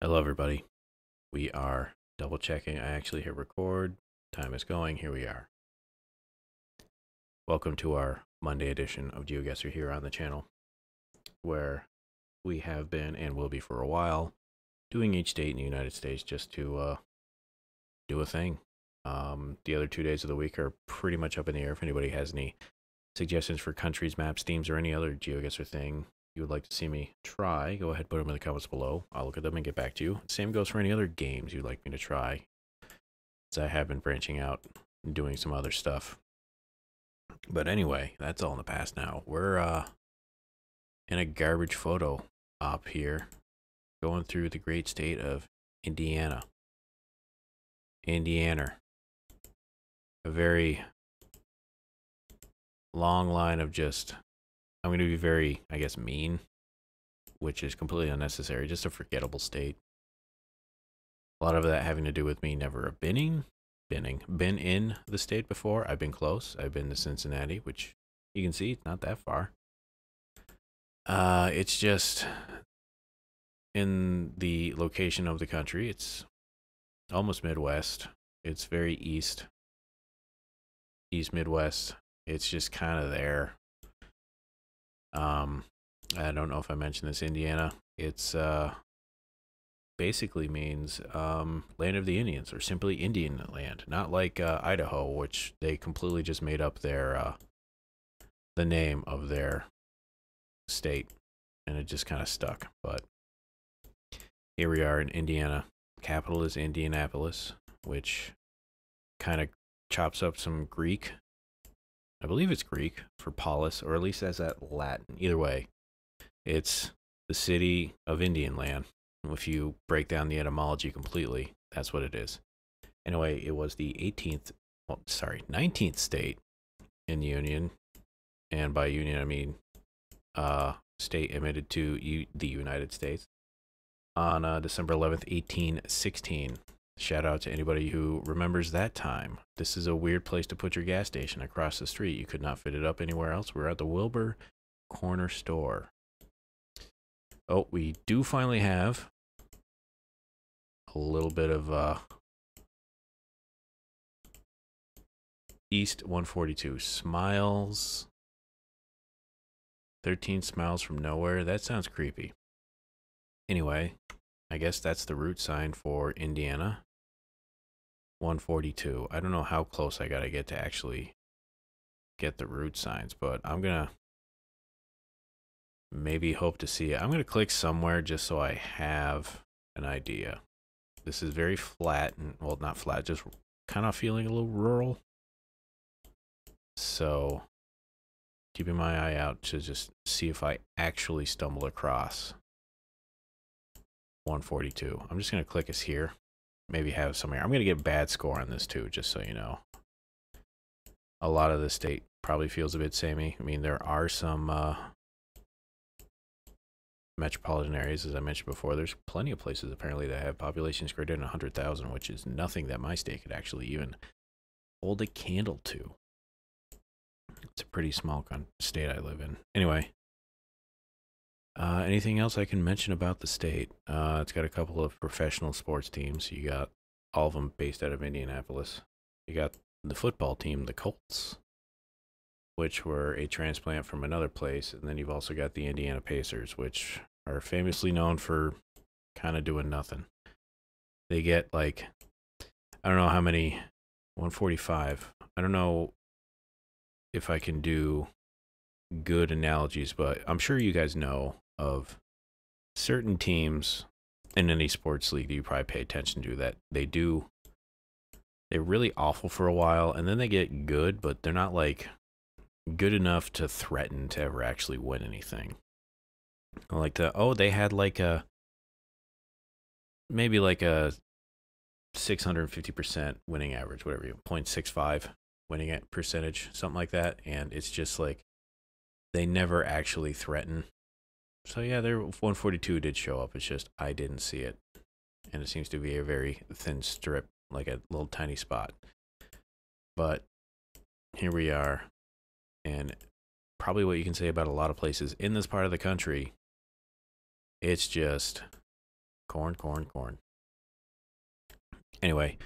Hello, everybody. We are double checking. I actually hit record. Time is going. Here we are. Welcome to our Monday edition of GeoGuessr here on the channel, where we have been and will be for a while doing each state in the United States just to uh, do a thing. Um, the other two days of the week are pretty much up in the air. If anybody has any suggestions for countries, maps, themes, or any other GeoGuessr thing you would like to see me try, go ahead put them in the comments below. I'll look at them and get back to you. Same goes for any other games you'd like me to try. As I have been branching out and doing some other stuff. But anyway, that's all in the past now. We're uh in a garbage photo op here, going through the great state of Indiana. Indiana. A very long line of just I'm going to be very, I guess, mean, which is completely unnecessary. Just a forgettable state. A lot of that having to do with me never binning, binning, been in the state before. I've been close. I've been to Cincinnati, which you can see, it's not that far. Uh, it's just in the location of the country. It's almost Midwest. It's very east, east Midwest. It's just kind of there. Um, I don't know if I mentioned this, Indiana. It's uh, basically means um, land of the Indians or simply Indian land, not like uh, Idaho, which they completely just made up their uh, the name of their state, and it just kind of stuck. But here we are in Indiana. Capital is Indianapolis, which kind of chops up some Greek I believe it's Greek for polis, or at least as that Latin. Either way, it's the city of Indian land. If you break down the etymology completely, that's what it is. Anyway, it was the 18th, well, sorry, 19th state in the Union. And by Union, I mean uh, state admitted to U- the United States on uh, December 11th, 1816. Shout out to anybody who remembers that time. This is a weird place to put your gas station across the street. You could not fit it up anywhere else. We're at the Wilbur Corner Store. Oh, we do finally have a little bit of uh, East 142 Smiles. 13 Smiles from Nowhere. That sounds creepy. Anyway, I guess that's the route sign for Indiana. 142. I don't know how close I got to get to actually get the route signs, but I'm going to maybe hope to see it. I'm going to click somewhere just so I have an idea. This is very flat and well, not flat, just kind of feeling a little rural. So keeping my eye out to just see if I actually stumble across 142. I'm just going to click us here maybe have somewhere. I'm going to get a bad score on this too, just so you know. A lot of the state probably feels a bit samey. I mean, there are some uh, metropolitan areas, as I mentioned before. There's plenty of places apparently that have populations greater than 100,000, which is nothing that my state could actually even hold a candle to. It's a pretty small state I live in. Anyway, uh, anything else I can mention about the state? Uh, it's got a couple of professional sports teams. You got all of them based out of Indianapolis. You got the football team, the Colts, which were a transplant from another place. And then you've also got the Indiana Pacers, which are famously known for kind of doing nothing. They get like, I don't know how many, 145. I don't know if I can do good analogies, but I'm sure you guys know of certain teams in any sports league that you probably pay attention to that they do they're really awful for a while and then they get good but they're not like good enough to threaten to ever actually win anything. Like the oh they had like a maybe like a 650% winning average whatever you 0.65 winning percentage something like that and it's just like they never actually threaten so yeah, there 142 did show up. It's just I didn't see it, and it seems to be a very thin strip, like a little tiny spot. But here we are, and probably what you can say about a lot of places in this part of the country. It's just Corn, corn, corn. Anyway,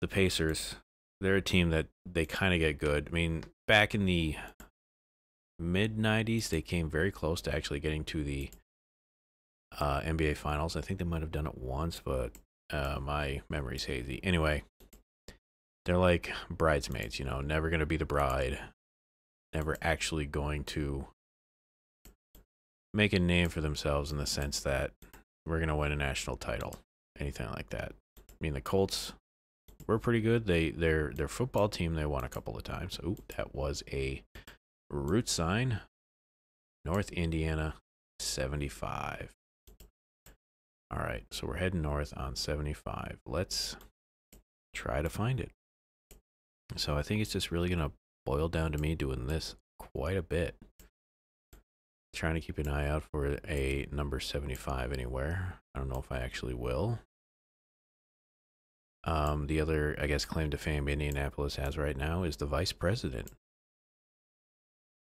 the Pacers, they're a team that they kind of get good. I mean, back in the mid 90s, they came very close to actually getting to the uh, NBA Finals. I think they might have done it once, but uh, my memory's hazy. Anyway, they're like bridesmaids, you know, never going to be the bride, never actually going to make a name for themselves in the sense that we're going to win a national title, anything like that. I mean, the Colts were pretty good. They their their football team they won a couple of times. Oh, that was a route sign. North Indiana 75. All right, so we're heading north on 75. Let's try to find it. So I think it's just really going to boil down to me doing this quite a bit. Trying to keep an eye out for a number 75 anywhere. I don't know if I actually will. Um, the other, I guess, claim to fame Indianapolis has right now is the vice president.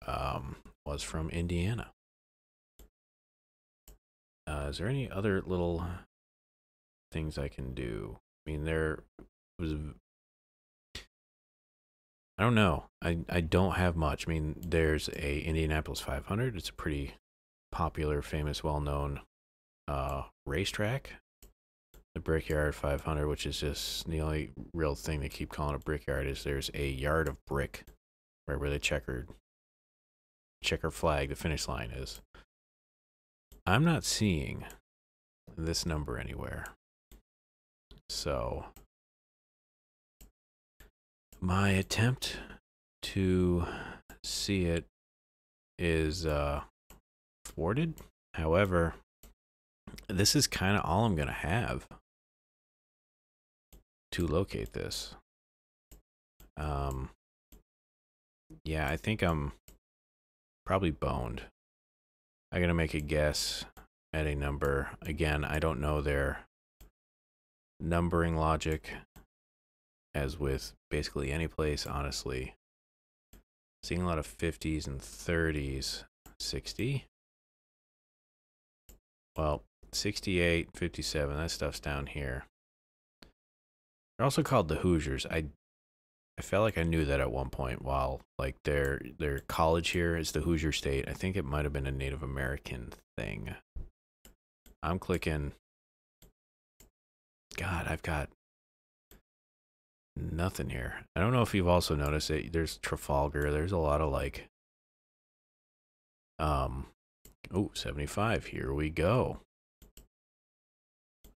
Um, was from Indiana. Uh, is there any other little things I can do? I mean, there was. I don't know. I I don't have much. I mean, there's a Indianapolis 500. It's a pretty popular, famous, well-known uh, racetrack. The Brickyard 500, which is just the only real thing they keep calling a brickyard, is there's a yard of brick right where the checkered checker flag, the finish line is. I'm not seeing this number anywhere. So my attempt to see it is uh, thwarted. However, this is kind of all I'm going to have to locate this. Um, yeah, I think I'm probably boned. I'm going to make a guess at a number. Again, I don't know their numbering logic, as with basically any place, honestly. Seeing a lot of 50s and 30s. 60. Well, 68, 57, that stuff's down here. They're also called the Hoosiers. I I felt like I knew that at one point while like their their college here is the Hoosier State. I think it might have been a Native American thing. I'm clicking God, I've got nothing here. I don't know if you've also noticed it. There's Trafalgar. There's a lot of like um oh, 75. Here we go.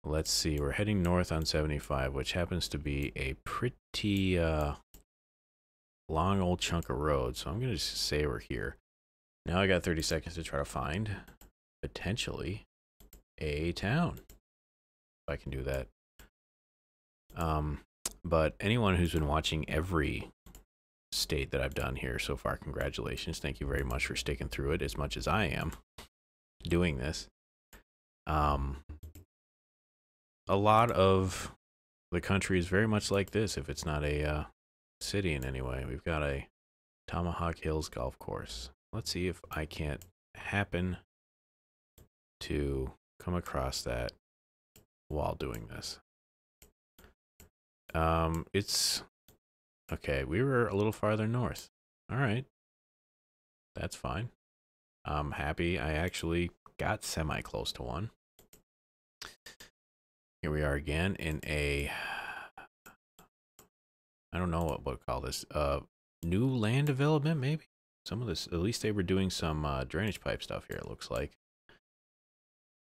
Let's see. We're heading north on 75, which happens to be a pretty uh long old chunk of road. So I'm going to just say we're here. Now I got 30 seconds to try to find potentially a town. If I can do that. Um, but anyone who's been watching every state that I've done here so far, congratulations. Thank you very much for sticking through it as much as I am doing this. Um, a lot of the country is very much like this if it's not a uh, city in any way. We've got a Tomahawk Hills golf course. Let's see if I can't happen to come across that while doing this. Um, it's okay. We were a little farther north. All right, that's fine. I'm happy I actually got semi close to one. Here we are again in a I don't know what what call this. Uh, new land development, maybe. Some of this, at least they were doing some uh, drainage pipe stuff here. It looks like.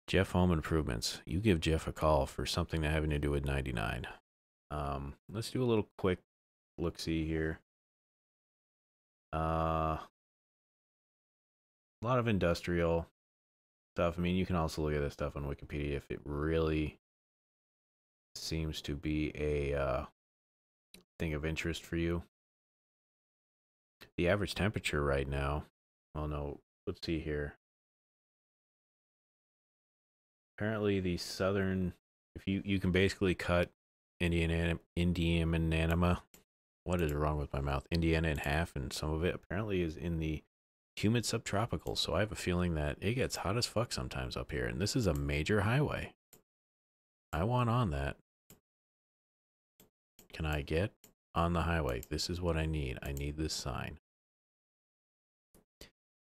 Jeff Home Improvements. You give Jeff a call for something that having to do with 99. Um, let's do a little quick look see here. Uh, a lot of industrial stuff. I mean, you can also look at this stuff on Wikipedia if it really seems to be a uh, thing of interest for you. The average temperature right now, oh no, let's see here. Apparently the southern, if you, you can basically cut Indiana, Indiana, what is wrong with my mouth? Indiana in half and some of it apparently is in the humid subtropical. So I have a feeling that it gets hot as fuck sometimes up here. And this is a major highway. I want on that. Can I get on the highway? This is what I need. I need this sign.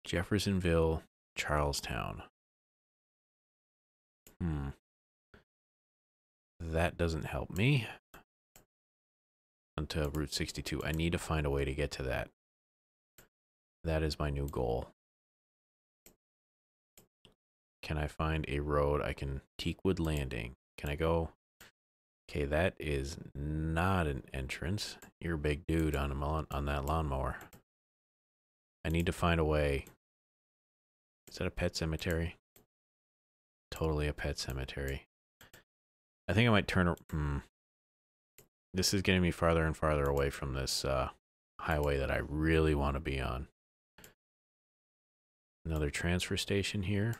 Jeffersonville, Charlestown. Hmm. That doesn't help me. Until Route 62. I need to find a way to get to that. That is my new goal. Can I find a road I can Teakwood Landing? Can I go? Okay, that is not an entrance. You're a big dude on a on that lawnmower. I need to find a way. Is that a pet cemetery? Totally a pet cemetery. I think I might turn. Hmm. This is getting me farther and farther away from this uh, highway that I really want to be on. Another transfer station here.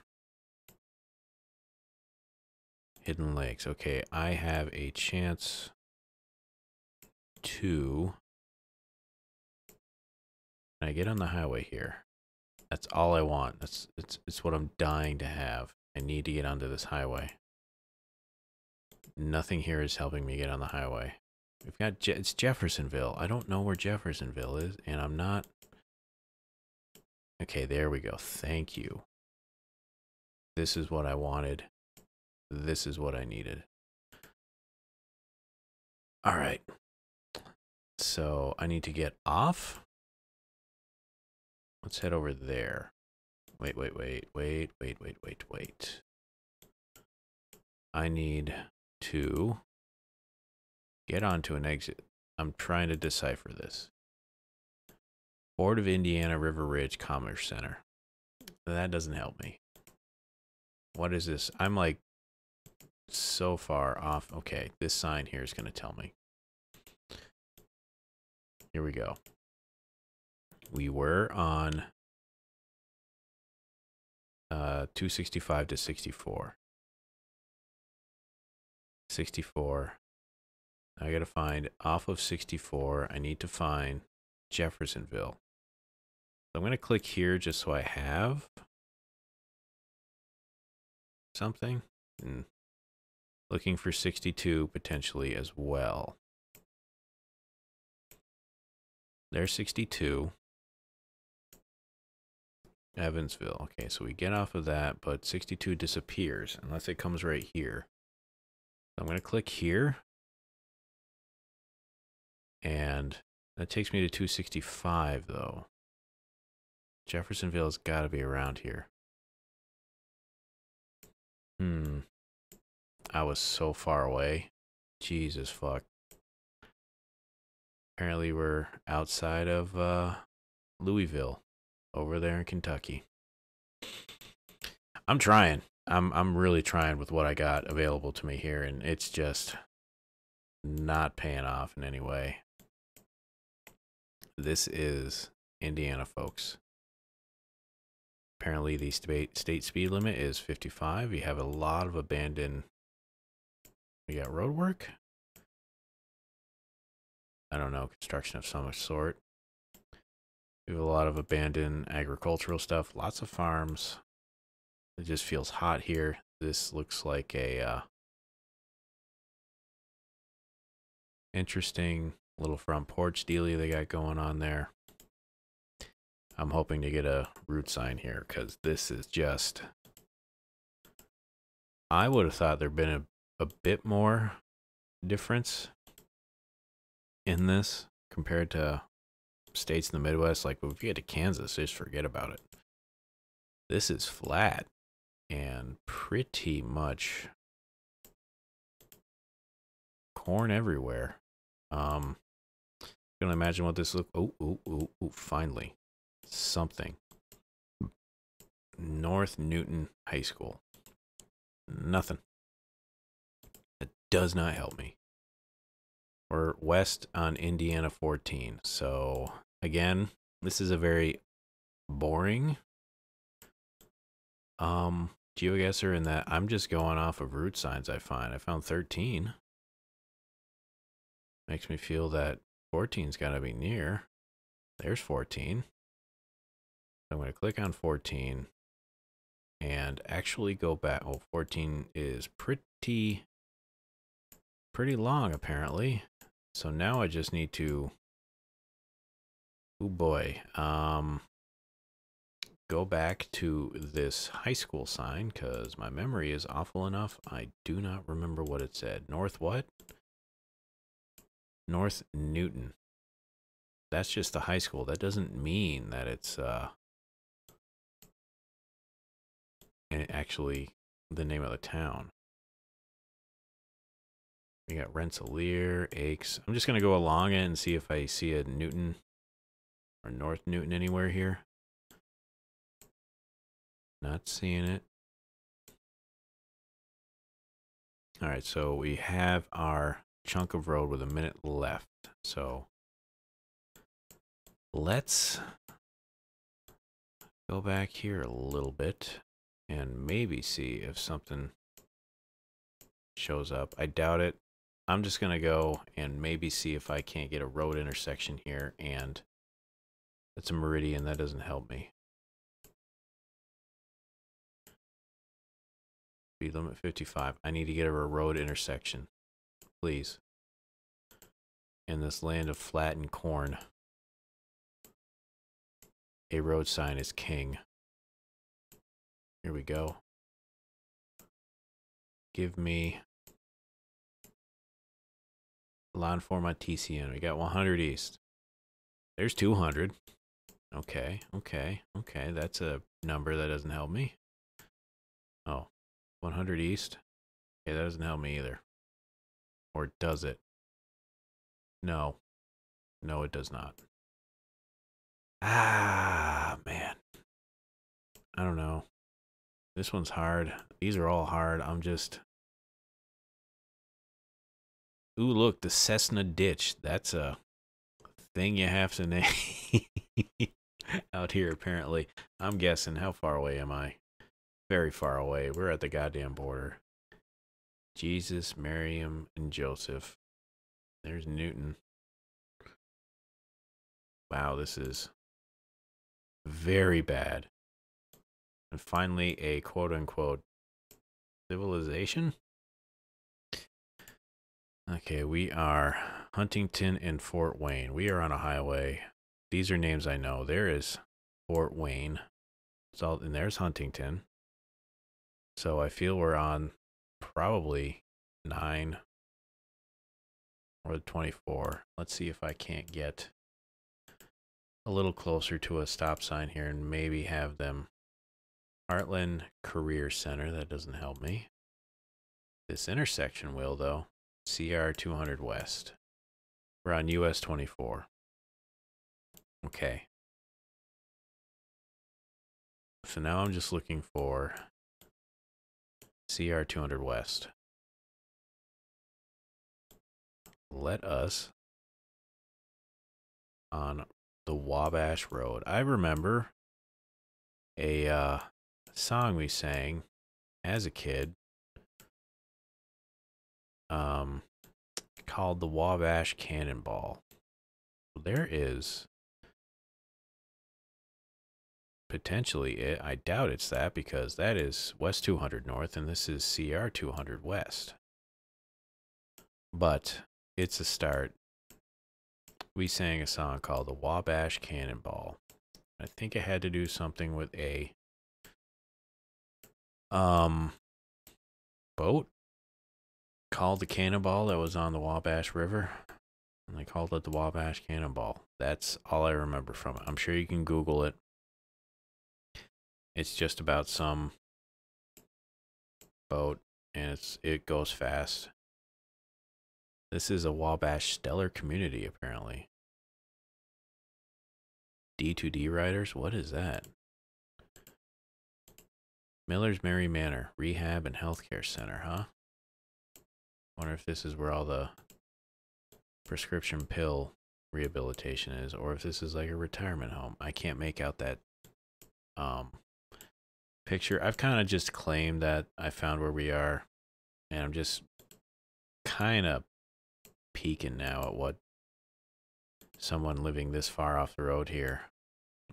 Hidden Lakes. Okay, I have a chance to... Can I get on the highway here? That's all I want. That's it's it's what I'm dying to have. I need to get onto this highway. Nothing here is helping me get on the highway. We've got Je it's Jeffersonville. I don't know where Jeffersonville is, and I'm not Okay, there we go. Thank you. This is what I wanted. This is what I needed. All right. So I need to get off. Let's head over there. Wait, wait, wait, wait, wait, wait, wait, wait. I need to get onto an exit. I'm trying to decipher this. Board of Indiana River Ridge Commerce Center. That doesn't help me. What is this? I'm like so far off. Okay, this sign here is going to tell me. Here we go. We were on uh, 265 to 64. 64. I got to find off of 64. I need to find Jeffersonville. I'm going to click here just so I have something. And looking for 62 potentially as well. There's 62. Evansville. Okay, so we get off of that, but 62 disappears unless it comes right here. So I'm going to click here. And that takes me to 265, though. Jeffersonville's got to be around here. Hmm. I was so far away. Jesus fuck. Apparently we're outside of uh, Louisville, over there in Kentucky. I'm trying. I'm I'm really trying with what I got available to me here, and it's just not paying off in any way. This is Indiana, folks. Apparently, the state state speed limit is 55. You have a lot of abandoned. We got road work. I don't know, construction of some sort. We have a lot of abandoned agricultural stuff. Lots of farms. It just feels hot here. This looks like a uh, interesting little front porch dealie they got going on there. I'm hoping to get a route sign here because this is just. I would have thought there'd been a, a bit more difference in this compared to states in the Midwest. Like if you get to Kansas, just forget about it. This is flat and pretty much corn everywhere. Um, can imagine what this look. Oh, oh, oh, oh! Finally, something. North Newton High School. Nothing. Does not help me. We're west on Indiana 14. So, again, this is a very boring um geoguessr in that I'm just going off of route signs I find. I found 13. Makes me feel that 14's got to be near. There's 14. I'm going to click on 14 and actually go back. Oh, 14 is pretty pretty long, apparently. So now I just need to... Oh boy. Um, go back to this high school sign because my memory is awful enough. I do not remember what it said. North what? North Newton. That's just the high school. That doesn't mean that it's uh actually the name of the town. We got Rensselaer, Aches. I'm just going to go along it and see if I see a Newton or North Newton anywhere here. Not seeing it. All right, so we have our chunk of road with a minute left. So let's go back here a little bit and maybe see if something shows up. I doubt it. I'm just going to go and maybe see if I can't get a road intersection here and it's a meridian. That doesn't help me. Speed limit 55. I need to get a road intersection. Please. In this land of flat and corn, a road sign is king. Here we go. Give me line for my TCN. We got 100 east. There's 200. Okay, okay, okay. That's a number that doesn't help me. Oh, 100 east. Okay, that doesn't help me either. Or does it? No. No, it does not. Ah, man. I don't know. This one's hard. These are all hard. I'm just... Ooh, look, the Cessna Ditch. That's a thing you have to name out here, apparently. I'm guessing. How far away am I? Very far away. We're at the goddamn border. Jesus, Miriam, and Joseph. There's Newton. Wow, this is very bad. And finally, a quote unquote civilization. Okay, we are Huntington and Fort Wayne. We are on a highway. These are names I know. There is Fort Wayne. So, and there's Huntington. So I feel we're on probably 9 or 24. Let's see if I can't get a little closer to a stop sign here and maybe have them Heartland Career Center. That doesn't help me. This intersection will, though. CR 200 West. We're on US 24. Okay. So now I'm just looking for CR 200 West. Let us on the Wabash Road. I remember a uh, song we sang as a kid um, called the Wabash Cannonball. There is potentially it. I doubt it's that because that is West 200 North and this is CR 200 West. But it's a start. We sang a song called the Wabash Cannonball. I think it had to do something with a um boat called the Cannonball that was on the Wabash River. And they called it the Wabash Cannonball. That's all I remember from it. I'm sure you can Google it. It's just about some boat and it's it goes fast. This is a Wabash stellar community apparently. D2D riders? What is that? Miller's Merry Manor Rehab and Healthcare Center, huh? Wonder if this is where all the prescription pill rehabilitation is, or if this is like a retirement home. I can't make out that um picture. I've kind of just claimed that I found where we are, and I'm just kind of peeking now at what someone living this far off the road here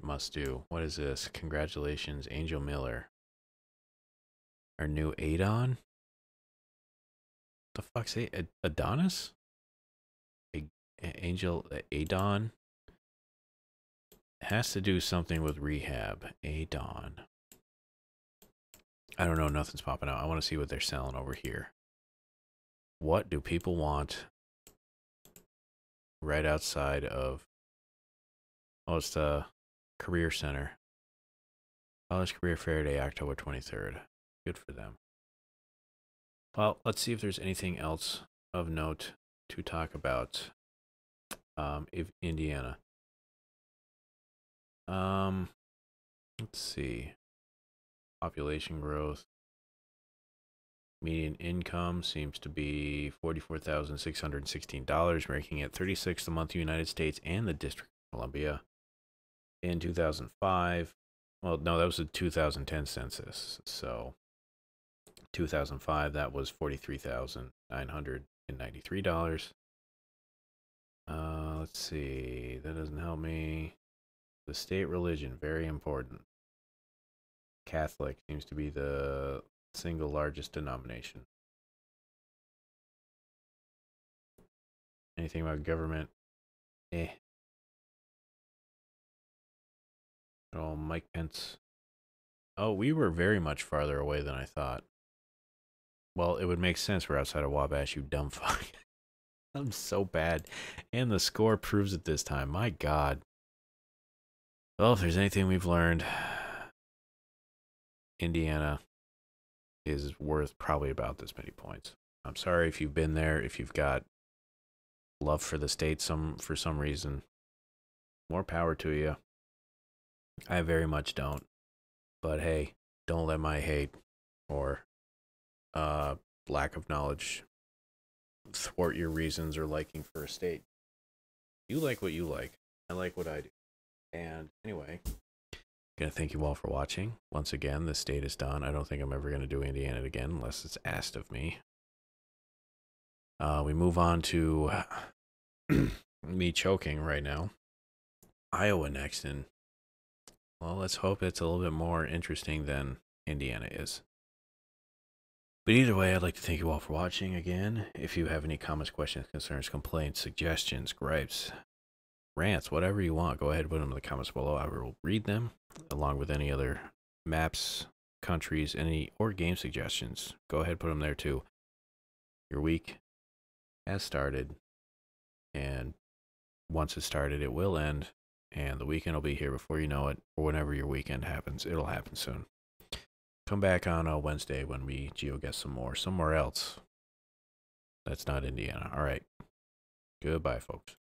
must do. What is this? Congratulations, Angel Miller. Our new Adon? The fuck's a Adonis? A, a Angel Adon has to do something with rehab. Adon. I don't know. Nothing's popping out. I want to see what they're selling over here. What do people want right outside of Oh, it's the Career Center. College Career Fair Day, October 23rd. Good for them. Well, let's see if there's anything else of note to talk about. Um, if Indiana. Um, let's see. Population growth. Median income seems to be $44,616, making it 36th among the United States and the District of Columbia in 2005. Well, no, that was the 2010 census. So 2005, that was $43,993. Uh, let's see. That doesn't help me. The state religion, very important. Catholic seems to be the single largest denomination. Anything about government? Eh. Oh, Mike Pence. Oh, we were very much farther away than I thought. Well, it would make sense we're outside of Wabash, you dumb fuck. I'm so bad. And the score proves it this time. My God. Well, if there's anything we've learned, Indiana is worth probably about this many points. I'm sorry if you've been there, if you've got love for the state some for some reason. More power to you. I very much don't. But hey, don't let my hate or uh, lack of knowledge thwart your reasons or liking for a state. You like what you like. I like what I do. And anyway, gonna thank you all for watching. Once again, this state is done. I don't think I'm ever gonna do Indiana again unless it's asked of me. Uh, we move on to me choking right now. Iowa next, and well, let's hope it's a little bit more interesting than Indiana is. But either way, I'd like to thank you all for watching again. If you have any comments, questions, concerns, complaints, suggestions, gripes, rants, whatever you want, go ahead and put them in the comments below. I will read them along with any other maps, countries, any or game suggestions. Go ahead, put them there too. Your week has started, and once it started, it will end and the weekend will be here before you know it, or whenever your weekend happens. It'll happen soon. Come back on a Wednesday when we geo get some more somewhere else. That's not Indiana. All right. Goodbye, folks.